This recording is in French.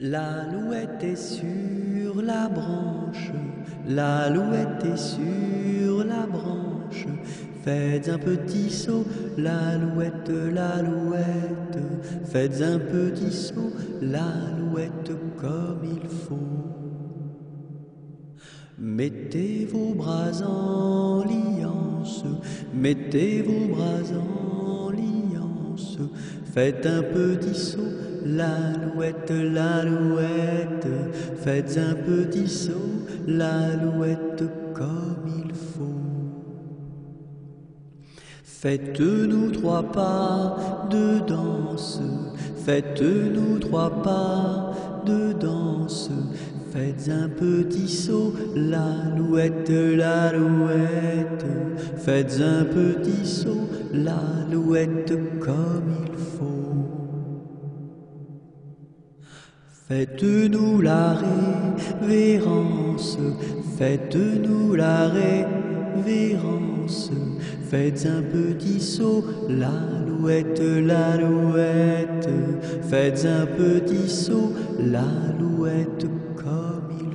L'alouette est sur la branche, l'alouette est sur la branche. Faites un petit saut, l'alouette, l'alouette. Faites un petit saut, l'alouette comme il faut. Mettez vos bras en liance, mettez vos bras en Faites un petit saut, l'alouette, l'alouette. Faites un petit saut, l'alouette comme il faut. Faites-nous trois pas de danse, faites-nous trois pas un petit saut, l'alouette, l'alouette. Faites un petit saut, l'alouette comme il faut. Faites-nous la révérence, faites-nous la révérence. Faites un petit saut, l'alouette, l'alouette. Faites un petit saut, l'alouette comme il